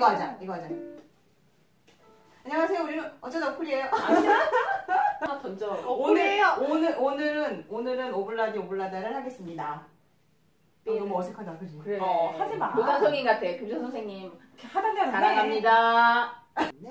이거 하자. 이거 하자. 안녕하세요. 우리는 어쩌다 쿨이에요. 하나 아, 던져. 오늘 어, 오늘 오늘은 오늘은 오블라디 오블라다를 하겠습니다. 어, 너무 어색하다, 그지? 그래. 어, 하지 마. 노관성인 같아. 금전 선생님. 하던 대로 해. 사랑합니다. 네.